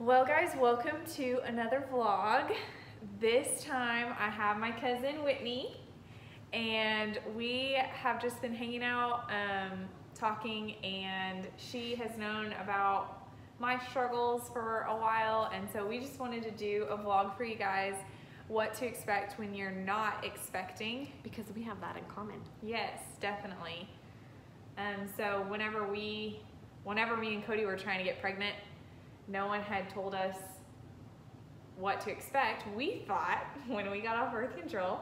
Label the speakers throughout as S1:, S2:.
S1: Well, guys, welcome to another vlog. This time I have my cousin Whitney, and we have just been hanging out, um, talking, and she has known about my struggles for a while, and so we just wanted to do a vlog for you guys what to expect when you're not expecting.
S2: because we have that in common.
S1: Yes, definitely. Um, so whenever we, whenever me and Cody were trying to get pregnant, no one had told us what to expect. We thought when we got off birth control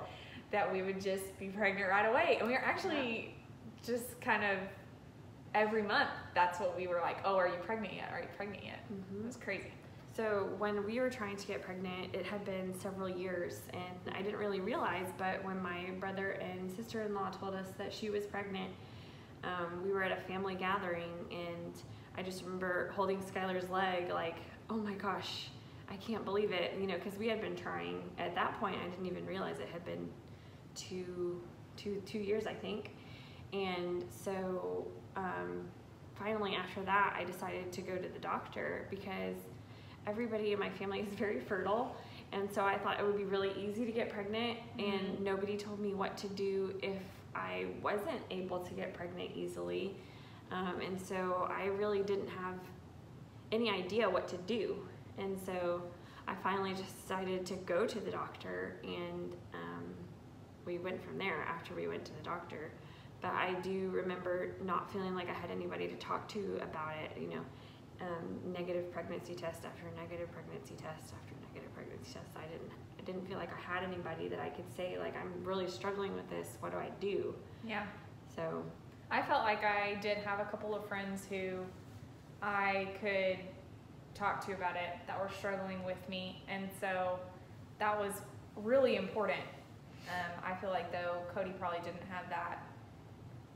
S1: that we would just be pregnant right away, and we were actually just kind of every month. That's what we were like. Oh, are you pregnant yet? Are you pregnant yet? It was crazy.
S2: So when we were trying to get pregnant, it had been several years, and I didn't really realize. But when my brother and sister-in-law told us that she was pregnant, um, we were at a family gathering, and I just remember holding Skylar's leg, like, "Oh my gosh, I can't believe it!" You know, because we had been trying. At that point, I didn't even realize it had been two, two, two years, I think. And so um, finally, after that, I decided to go to the doctor because everybody in my family is very fertile. And so I thought it would be really easy to get pregnant, and nobody told me what to do if I wasn't able to get pregnant easily. Um, and so I really didn't have any idea what to do. And so I finally just decided to go to the doctor, and um, we went from there after we went to the doctor. But I do remember not feeling like I had anybody to talk to about it, you know um, negative pregnancy test after negative pregnancy test after negative pregnancy test. I didn't I didn't feel like I had anybody that I could say like I'm really struggling with this. What do I do?
S1: Yeah.
S2: So
S1: I felt like I did have a couple of friends who I could talk to about it that were struggling with me, and so that was really important. Um, I feel like though Cody probably didn't have that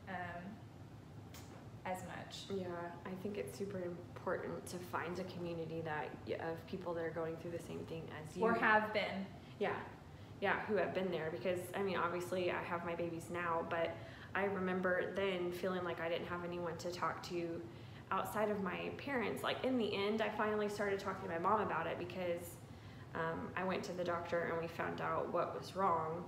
S1: um, as much.
S2: yeah, I think it's super important to find a community that of people that are going through the same thing as you
S1: Or have been.
S2: yeah yeah who have been there because i mean obviously i have my babies now but i remember then feeling like i didn't have anyone to talk to outside of my parents. Like in the end i finally started talking to my mom about it because um, i went to the doctor and we found out what was wrong.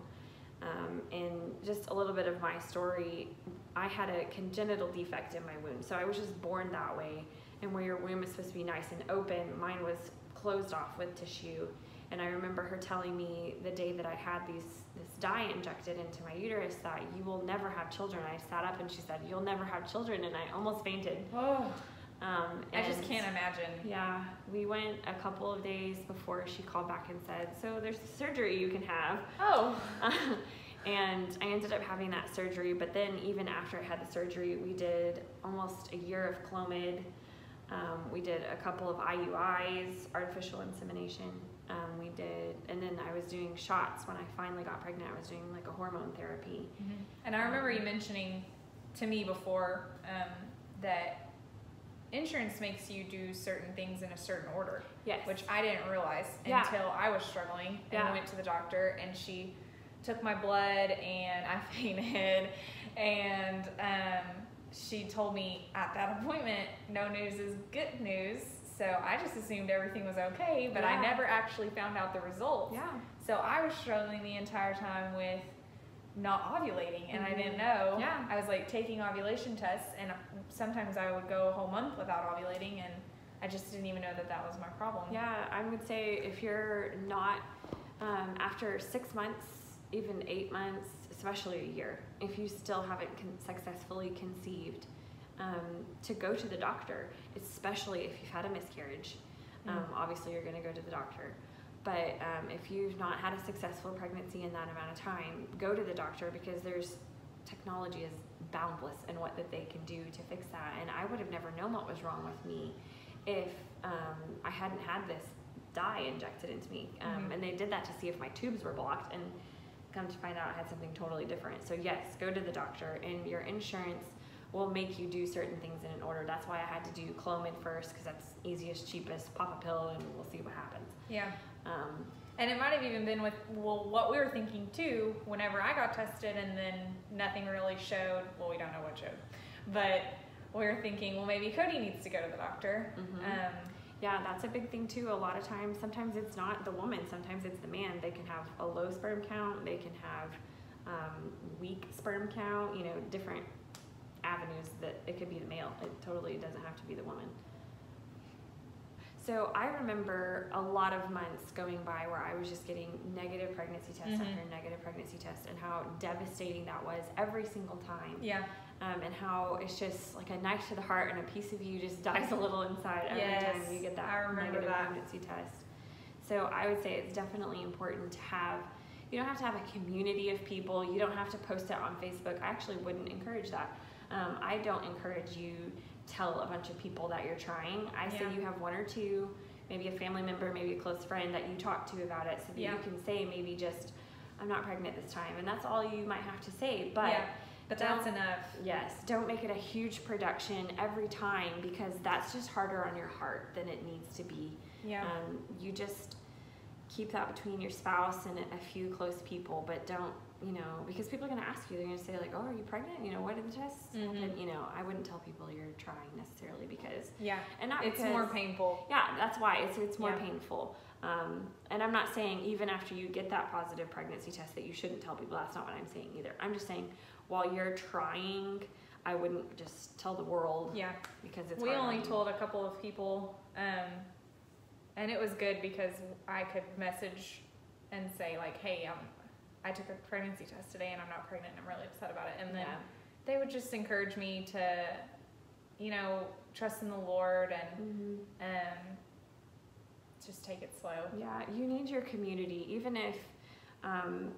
S2: Um, and just a little bit of my story i had a congenital defect in my womb. So i was just born that way. And where your womb is supposed to be nice and open mine was closed off with tissue and I remember her telling me the day that I had these this dye injected into my uterus that you will never have children. I sat up and she said, "You'll never have children," and I almost fainted.
S1: Oh,
S2: Um,
S1: I just can't imagine.
S2: Yeah, we went a couple of days before she called back and said, "So there's surgery you can have."
S1: Oh,
S2: and I ended up having that surgery. But then, even after I had the surgery, we did almost a year of Clomid. Um, we did a couple of IUIs, artificial insemination. Um, we did, and then I was doing shots when I finally got pregnant. I was doing like a hormone therapy.
S1: And I remember you mentioning to me before um, that insurance makes you do certain things in a certain order,
S2: Yes.
S1: which I didn't realize
S2: Yeah.
S1: until I was struggling and
S2: Yeah.
S1: went to the doctor and she took my blood and I fainted and um, she told me at that appointment no news is good news. So I just assumed everything was okay, but I never actually found out the results.
S2: yeah.
S1: So I was struggling the entire time with not ovulating, and I
S2: Mhm.
S1: didn't know.
S2: Yeah.
S1: I was like taking ovulation tests, and sometimes I would go a whole month without ovulating, and I just didn't even know that that was my problem.
S2: Yeah, I would say if you're not um, after six months, even eight months, especially a year, if you still haven't con- successfully conceived, um, to go to the doctor, especially if you've had a miscarriage. Um, obviously, you're going to go to the doctor. But um, if you've not had a successful pregnancy in that amount of time, go to the doctor because there's technology is boundless in what that they can do to fix that. And I would have never known what was wrong with me if um, I hadn't had this dye injected into me. Um,
S1: Mhm.
S2: And they did that to see if my tubes were blocked, and come to find out I had something totally different. So yes, go to the doctor, and your insurance will make you do certain things in an order. That's why I had to do Clomid first because that's easiest, cheapest. Pop a pill, and we'll see what happens.
S1: Yeah.
S2: Um,
S1: And it might have even been with well, what we were thinking too. Whenever I got tested, and then nothing really showed. Well, we don't know what showed, but we were thinking, well, maybe Cody needs to go to the doctor.
S2: Mhm.
S1: Um,
S2: Yeah, that's a big thing too. A lot of times, sometimes it's not the woman, sometimes it's the man. They can have a low sperm count, they can have um, weak sperm count, you know, different avenues that it could be the male. It totally doesn't have to be the woman. So I remember a lot of months going by where I was just getting negative pregnancy test
S1: Mhm.
S2: after negative pregnancy test, and how devastating that was every single time.
S1: Yeah.
S2: Um, and how it's just like a knife to the heart, and a piece of you just dies a little inside every time you get that negative
S1: that.
S2: pregnancy test. So I would say it's definitely important to have. You don't have to have a community of people. You don't have to post it on Facebook. I actually wouldn't encourage that. Um, I don't encourage you tell a bunch of people that you're trying. I say you have one or two, maybe a family member, maybe a close friend that you talk to about it, so that
S1: Yeah.
S2: you can say maybe just, "I'm not pregnant this time," and that's all you might have to say. But
S1: yeah. But that's enough.
S2: Yes, don't make it a huge production every time because that's just harder on your heart than it needs to be.
S1: Yeah.
S2: Um, you just keep that between your spouse and a few close people, but don't, you know, because people are going to ask you, they're going to say, like, oh, are you pregnant? You know, what did the test?
S1: Mhm.
S2: happen?" You know, I wouldn't tell people you're trying necessarily because,
S1: yeah.
S2: and not
S1: It's
S2: because,
S1: more painful.
S2: yeah, that's why it's, it's more
S1: Yeah.
S2: painful. Um, and I'm not saying even after you get that positive pregnancy test that you shouldn't tell people. That's not what I'm saying either. I'm just saying while you're trying, I wouldn't just tell the world
S1: Yeah.
S2: because it's
S1: we only told a couple of people, um, and it was good because I could message and say like, "Hey, um, I took a pregnancy test today and I'm not pregnant. and I'm really upset about it." And then
S2: Yeah.
S1: they would just encourage me to, you know, trust in the Lord and
S2: Mhm.
S1: um, just take it slow.
S2: Yeah, you need your community, even if um,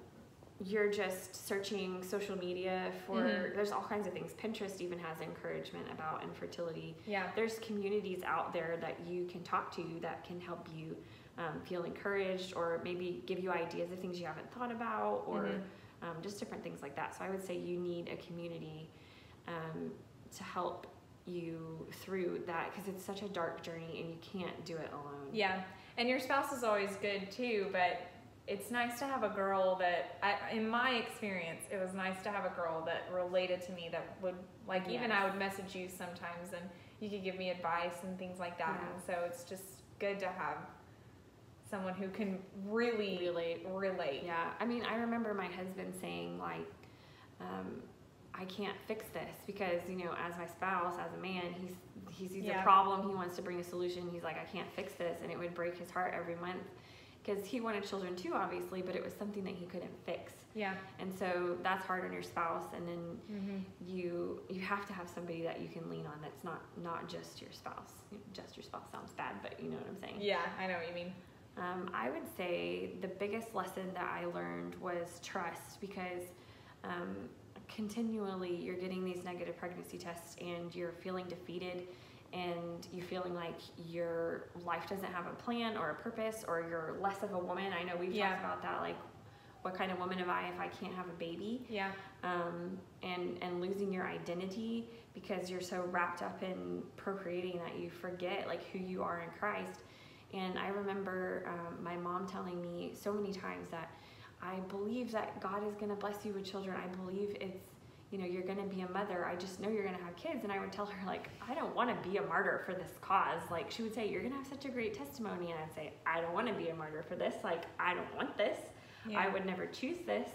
S2: you're just searching social media for.
S1: Mhm.
S2: There's all kinds of things. Pinterest even has encouragement about infertility.
S1: Yeah.
S2: There's communities out there that you can talk to that can help you um, feel encouraged, or maybe give you ideas of things you haven't thought about, or
S1: Mhm.
S2: um, just different things like that. So I would say you need a community um, to help you through that because it's such a dark journey and you can't do it alone.
S1: Yeah, and your spouse is always good too, but it's nice to have a girl that, I, in my experience, it was nice to have a girl that related to me that would, like, even I would message you sometimes and you could give me advice and things like that.
S2: Yeah.
S1: And so it's just good to have someone who can really
S2: Relate.
S1: relate.
S2: Yeah, I mean, I remember my husband saying like, um, "I can't fix this because you know, as my spouse, as a man, he's he sees
S1: Yeah.
S2: a problem, he wants to bring a solution. He's like, I can't fix this, and it would break his heart every month because he wanted children too, obviously, but it was something that he couldn't fix,
S1: Yeah.
S2: and so that's hard on your spouse, and then
S1: Mm-hmm.
S2: you you have to have somebody that you can lean on that's not not just your spouse. Just your spouse sounds bad, but you know what I'm saying.
S1: Yeah, I know what you mean.
S2: Um, I would say the biggest lesson that I learned was trust because um, continually you're getting these negative pregnancy tests and you're feeling defeated and you're feeling like your life doesn't have a plan or a purpose or you're less of a woman. I know we've
S1: Yeah.
S2: talked about that, like what kind of woman am I if I can't have a baby?
S1: Yeah.
S2: um, and and losing your identity because you're so wrapped up in procreating that you forget like who you are in Christ. And I remember um, my mom telling me so many times that I believe that God is going to bless you with children. I believe it's you know you're going to be a mother. I just know you're going to have kids. And I would tell her like I don't want to be a martyr for this cause. Like she would say you're going to have such a great testimony, and I'd say I don't want to be a martyr for this. Like I don't want this.
S1: Yeah.
S2: I would never choose this.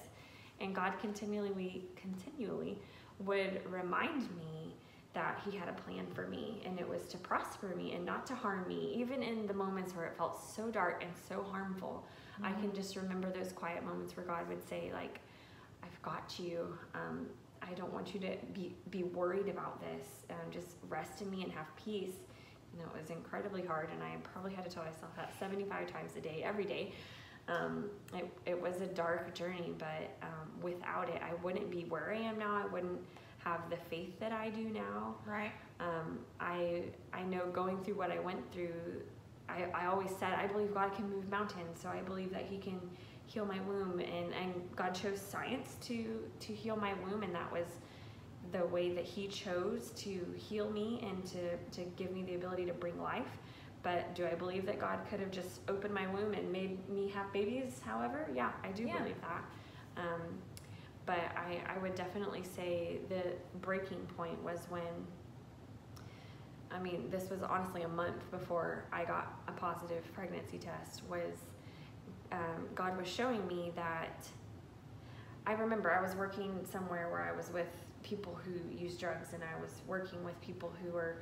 S2: And God continually, we continually would remind me that He had a plan for me, and it was to prosper me and not to harm me, even in the moments where it felt so dark and so harmful. I can just remember those quiet moments where God would say, like, "I've got you. Um, I don't want you to be be worried about this. Um, just rest in me and have peace." You know, it was incredibly hard, and I probably had to tell myself that 75 times a day, every day. Um, it, it was a dark journey, but um, without it, I wouldn't be where I am now. I wouldn't have the faith that I do now.
S1: Right.
S2: Um, I I know going through what I went through, I, I always said I believe God can move mountains, so I believe that He can heal my womb, and, and God chose science to to heal my womb, and that was the way that He chose to heal me and to to give me the ability to bring life. But do I believe that God could have just opened my womb and made me have babies? However, yeah, I do
S1: Yeah.
S2: believe that. Um, but I, I would definitely say the breaking point was when I mean, this was honestly a month before I got a positive pregnancy test. Was um, God was showing me that I remember I was working somewhere where I was with people who use drugs, and I was working with people who were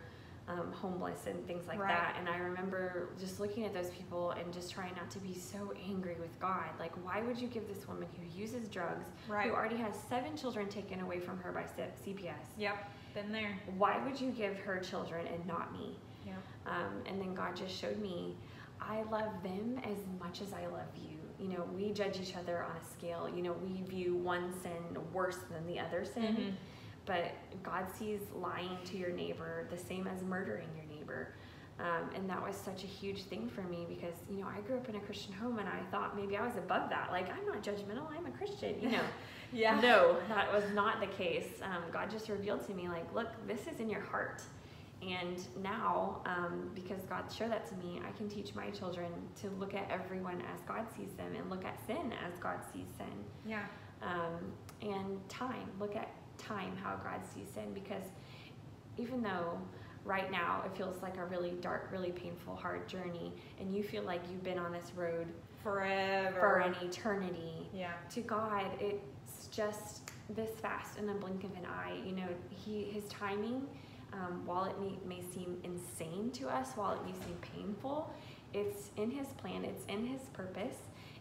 S2: um, homeless and things like
S1: Right.
S2: that. And I remember just looking at those people and just trying not to be so angry with God. Like, why would you give this woman who uses drugs,
S1: Right.
S2: who already has seven children taken away from her by CPS?
S1: Yep. Been there.
S2: Why would you give her children and not me?
S1: Yeah.
S2: Um, and then God just showed me, I love them as much as I love you. You know, we judge each other on a scale. You know, we view one sin worse than the other sin.
S1: Mhm.
S2: But God sees lying to your neighbor the same as murdering your neighbor. Um, and that was such a huge thing for me because, you know, I grew up in a Christian home and I thought maybe I was above that. Like, I'm not judgmental, I'm a Christian, you know.
S1: Yeah.
S2: No, that was not the case. Um, God just revealed to me, like, look, this is in your heart. And now, um, because God showed that to me, I can teach my children to look at everyone as God sees them and look at sin as God sees sin.
S1: Yeah.
S2: Um, and time, look at time, how God sees sin. Because even though right now it feels like a really dark, really painful, hard journey, and you feel like you've been on this road
S1: Forever.
S2: for an eternity,
S1: Yeah.
S2: to God, it's just this fast in the blink of an eye. You know, He His timing, um, while it may, may seem insane to us, while it may seem painful, it's in His plan. It's in His purpose,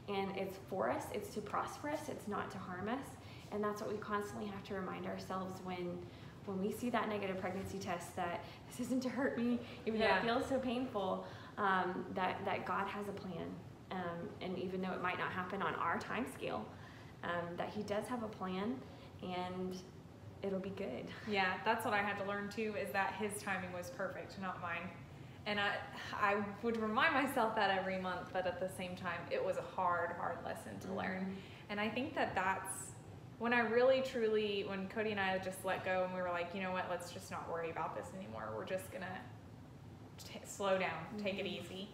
S2: and it's for us. It's to prosper us. It's not to harm us, and that's what we constantly have to remind ourselves when. When we see that negative pregnancy test, that this isn't to hurt me, even though it feels so painful, um, that that God has a plan, um, and even though it might not happen on our time scale, um, that he does have a plan and it'll be good.
S1: Yeah, that's what I had to learn too. Is that his timing was perfect, not mine. And I, I would remind myself that every month, but at the same time, it was a hard, hard lesson to learn. And I think that that's when I really, truly, when Cody and I just let go and we were like, you know what, let's just not worry about this anymore. We're just gonna t- slow down, take it easy.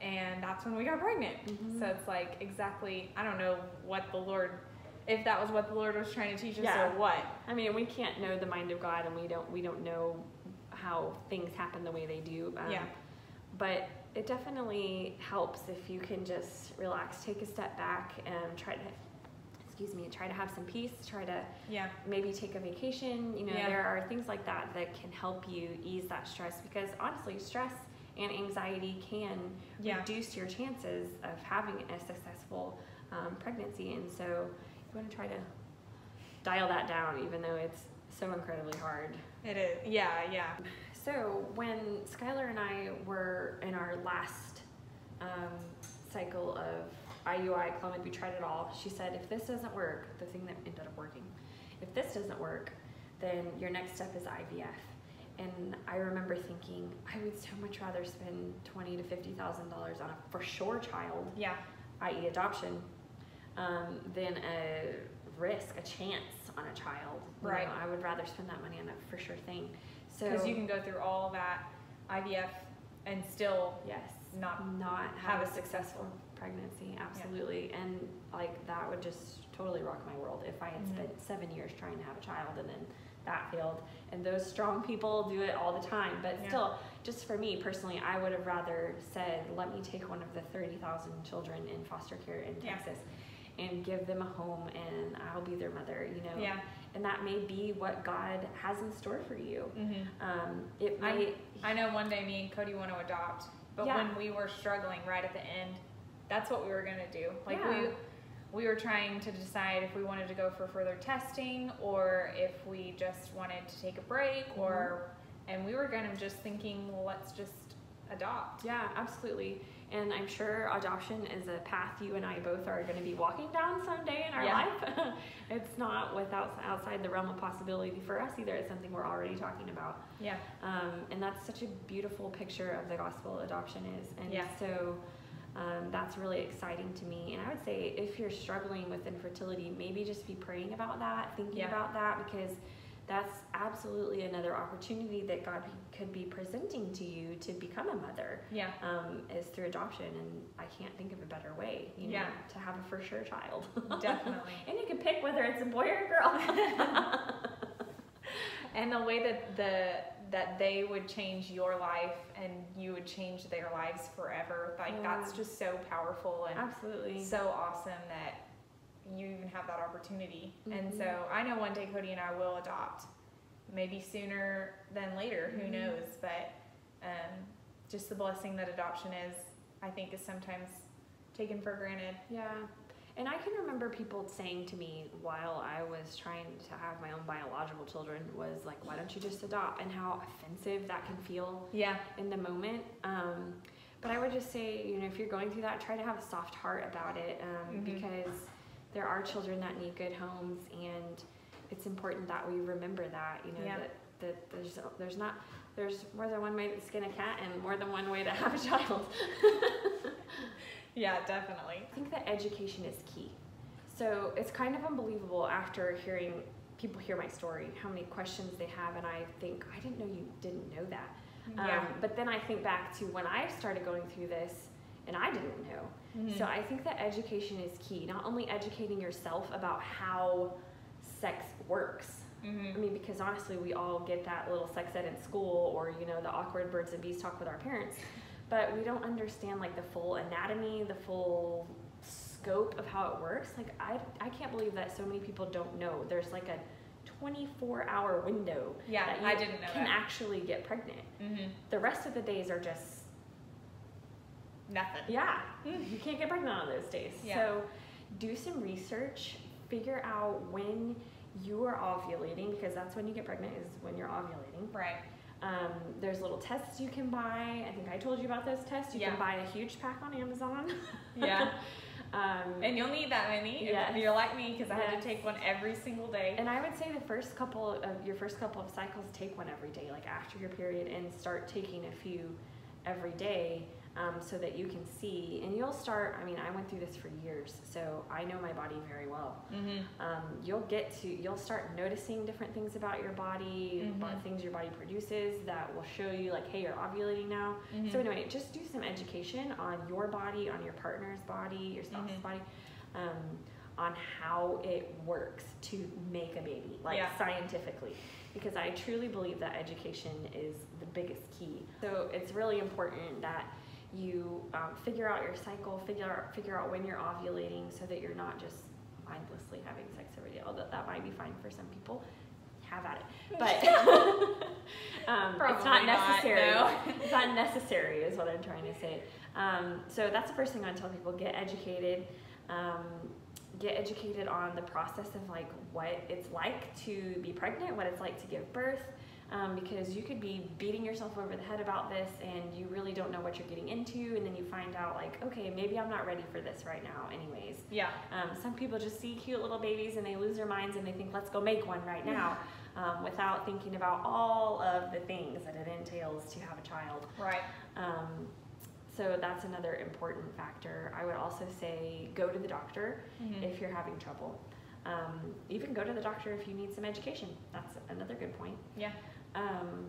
S1: And that's when we got pregnant.
S2: Mhm.
S1: So it's like exactly, I don't know what the Lord, if that was what the Lord was trying to teach us
S2: Yeah.
S1: or what.
S2: I mean, we can't know the mind of God and we don't we don't know how things happen the way they do. Um,
S1: Yeah.
S2: But it definitely helps if you can just relax, take a step back and try to excuse me, try to have some peace, try to
S1: Yeah.
S2: maybe take a vacation. You know,
S1: Yeah.
S2: there are things like that that can help you ease that stress because honestly, stress and anxiety can
S1: Yeah.
S2: reduce your chances of having a successful um, pregnancy. And so want to try to dial that down, even though it's so incredibly hard.
S1: It is. Yeah, yeah.
S2: So when Skylar and I were in our last um, cycle of IUI, Clomid, we tried it all. She said, if this doesn't work, the thing that ended up working, if this doesn't work, then your next step is IVF. And I remember thinking, I would so much rather spend twenty to fifty thousand dollars on a for sure child,
S1: Yeah.
S2: i.e., adoption, um, than a risk, a chance on a child. You
S1: Right.
S2: know, I would rather spend that money on a for sure thing. So
S1: Because you can go through all that IVF and still
S2: Yes.
S1: not.
S2: Not
S1: have
S2: have,
S1: a
S2: successful pregnancy, absolutely. And like that would just totally rock my world if I had
S1: Mhm.
S2: spent seven years trying to have a child and then that failed. And those strong people do it all the time. But
S1: Yeah.
S2: still, just for me personally, I would have rather said, let me take one of the 30,000 children in foster care in
S1: Yeah.
S2: Texas and give them a home and I'll be their mother, you know.
S1: Yeah.
S2: And that may be what God has in store for you.
S1: Mm-hmm.
S2: Um, it might.
S1: I know one day me and Cody want to adopt, but
S2: Yeah.
S1: when we were struggling right at the end, that's what we were gonna do. Like
S2: Yeah.
S1: we we were trying to decide if we wanted to go for further testing or if we just wanted to take a break or and we were kind of just thinking, well, let's just adopt.
S2: Yeah, absolutely. And I'm sure adoption is a path you and I both are going to be walking down someday in our
S1: Yeah.
S2: life. it's not without outside the realm of possibility for us either. It's something we're already talking about.
S1: Yeah.
S2: Um, and that's such a beautiful picture of the gospel adoption is. And
S1: Yeah.
S2: so um, that's really exciting to me. And I would say if you're struggling with infertility, maybe just be praying about that, thinking
S1: Yeah.
S2: about that, because that's absolutely another opportunity that God could be presenting to you to become a mother
S1: Yeah.
S2: um, is through adoption. And I can't think of a better way, you know,
S1: Yeah.
S2: to have a for sure child.
S1: Definitely.
S2: and you can pick whether it's a boy or a girl.
S1: And the way that the that they would change your life and you would change their lives forever. Like
S2: Yeah.
S1: that's just so powerful and
S2: Absolutely.
S1: so awesome that you even have that opportunity. And
S2: Mhm.
S1: so I know one day Cody and I will adopt, maybe sooner than later, who
S2: Mhm.
S1: knows? But um, just the blessing that adoption is, I think, is sometimes taken for granted.
S2: Yeah. And I can remember people saying to me while I was trying to have my own biological children was like, why don't you just adopt? And how offensive that can feel
S1: Yeah.
S2: in the moment. Um, but I would just say, you know, if you're going through that, try to have a soft heart about it um,
S1: Mhm.
S2: because there are children that need good homes, and it's important that we remember that. You know
S1: Yeah.
S2: that that there's there's not there's more than one way to skin a cat, and more than one way to have a child.
S1: Yeah, definitely.
S2: I think that education is key. So it's kind of unbelievable after hearing people hear my story, how many questions they have, and I think, I didn't know you didn't know that.
S1: Yeah.
S2: Um, but then I think back to when I started going through this and I didn't know.
S1: Mhm.
S2: So I think that education is key. Not only educating yourself about how sex works.
S1: Mhm.
S2: I mean, because honestly, we all get that little sex ed in school or, you know, the awkward birds and bees talk with our parents, but we don't understand like the full anatomy, the full scope of how it works. Like, I, I can't believe that so many people don't know. There's like a 24 hour window
S1: Yeah,
S2: that you
S1: I didn't know
S2: can
S1: that.
S2: actually get pregnant.
S1: Mhm.
S2: The rest of the days are just
S1: Nothing.
S2: yeah, you can't get pregnant on those days.
S1: Yeah.
S2: So do some research, figure out when you are ovulating because that's when you get pregnant is when you're ovulating.
S1: Right.
S2: Um, there's little tests you can buy. I think I told you about those tests. You
S1: Yeah.
S2: can buy a huge pack on Amazon.
S1: Yeah.
S2: um,
S1: And you'll need that many
S2: Yes.
S1: if you're like me because I had to take one every single day.
S2: and I would say the first couple of your first couple of cycles, take one every day, like after your period, and start taking a few every day um, so that you can see. And you'll start. I mean, I went through this for years, so I know my body very well.
S1: Mhm.
S2: Um, you'll get to you'll start noticing different things about your body,
S1: Mhm.
S2: things your body produces that will show you like, hey, you're ovulating now.
S1: Mhm.
S2: So anyway, just do some education on your body, on your partner's body, your spouse's
S1: Mhm.
S2: body, um, on how it works to make a baby, like
S1: Yeah.
S2: scientifically. Because I truly believe that education is the biggest key. So it's really important that you um, figure out your cycle, figure out figure out when you're ovulating, so that you're not just mindlessly having sex every day. Although that might be fine for some people. Have at it, but um, it's not
S1: not,
S2: necessary.
S1: no.
S2: it's not necessary, is what I'm trying to say. Um, so that's the first thing I tell people: get educated. Um, get educated on the process of like what it's like to be pregnant, what it's like to give birth. Um, because you could be beating yourself over the head about this and you really don't know what you're getting into, and then you find out, like, okay, maybe I'm not ready for this right now, anyways.
S1: Yeah.
S2: Um, some people just see cute little babies and they lose their minds and they think, let's go make one right now, um, without thinking about all of the things that it entails to have a child.
S1: Right.
S2: Um, so that's another important factor. I would also say go to the doctor
S1: Mhm.
S2: if you're having trouble. Um, even go to the doctor if you need some education. That's another good point.
S1: Yeah.
S2: Um,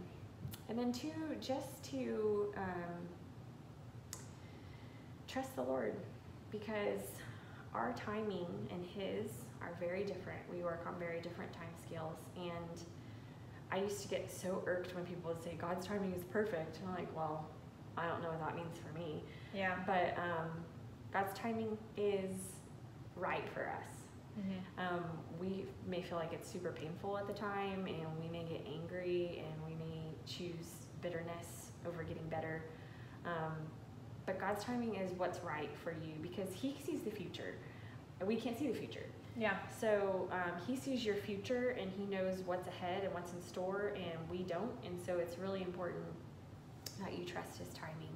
S2: and then two, just to um, trust the Lord because our timing and His are very different. We work on very different time scales. And I used to get so irked when people would say, God's timing is perfect. And I'm like, well, I don't know what that means for me.
S1: Yeah.
S2: But um, God's timing is right for us.
S1: Mhm.
S2: Um, we may feel like it's super painful at the time, and we may get angry, and we may choose bitterness over getting better. Um, but God's timing is what's right for you because He sees the future. and We can't see the future.
S1: Yeah.
S2: So um, He sees your future, and He knows what's ahead and what's in store, and we don't. And so it's really important that you trust His timing.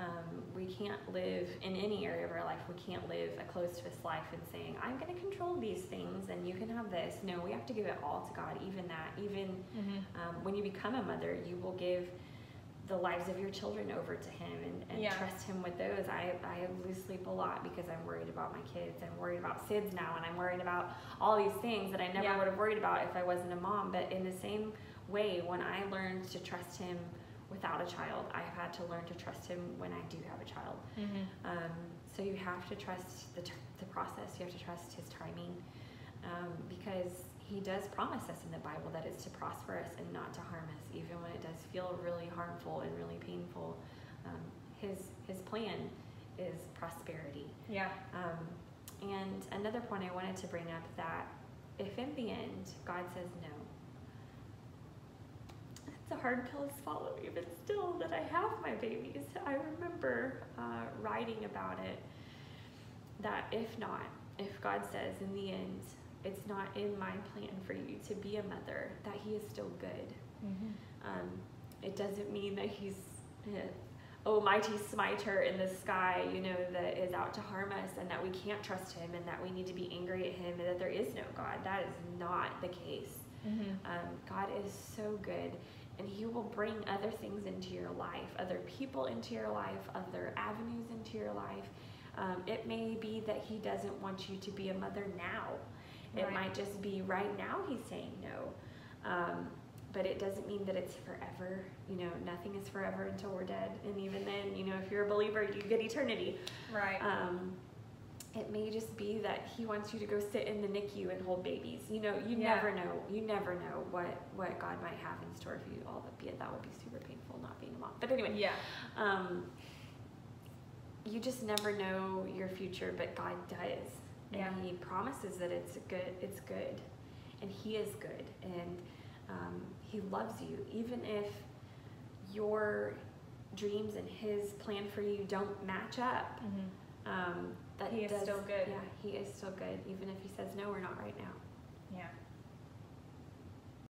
S2: Um, we can't live in any area of our life. We can't live a closed fist life and saying, "I'm going to control these things, and you can have this." No, we have to give it all to God. Even that, even
S1: Mhm.
S2: um, when you become a mother, you will give the lives of your children over to Him and, and
S1: Yeah.
S2: trust Him with those. I, I lose sleep a lot because I'm worried about my kids. I'm worried about SIDS now, and I'm worried about all these things that I never
S1: Yeah.
S2: would have worried about if I wasn't a mom. But in the same way, when I learned to trust Him without a child, I have had to learn to trust Him when I do have a child.
S1: Mhm.
S2: Um, so you have to trust the, t- the process. You have to trust his timing um, because he does promise us in the Bible that it's to prosper us and not to harm us, even when it does feel really harmful and really painful. Um, his his plan is prosperity.
S1: Yeah.
S2: Um, and another point I wanted to bring up that if in the end God says no, it's a hard pill to swallow, even still that I have my babies. I remember uh, writing about it that if not, if God says in the end, it's not in my plan for you to be a mother, that He is still good.
S1: Mm-hmm.
S2: Um, it doesn't mean that He's uh, mighty smiter in the sky, you know, that is out to harm us and that we can't trust him and that we need to be angry at him and that there is no God. That is not the case.
S1: Mm-hmm.
S2: Um, God is so good and he will bring other things into your life, other people into your life, other avenues into your life. Um, it may be that he doesn't want you to be a mother now. It
S1: Right.
S2: might just be right now he's saying no. Um, but it doesn't mean that it's forever. You know, nothing is forever until we're dead. And even then, you know, if you're a believer, you get eternity.
S1: Right.
S2: Um, it may just be that he wants you to go sit in the NICU and hold babies. You know, you
S1: Yeah.
S2: never know. You never know what what God might have in store for you. All that be that would be super painful not being a mom. But anyway,
S1: yeah.
S2: um, you just never know your future, but God does, and
S1: Yeah.
S2: He promises that it's good. It's good, and He is good, and um, He loves you, even if your dreams and His plan for you don't match up.
S1: Mm-hmm.
S2: Um, that
S1: He is
S2: does-
S1: still good.
S2: Yeah, He is still good, even if He says no, we're not right now.
S1: Yeah.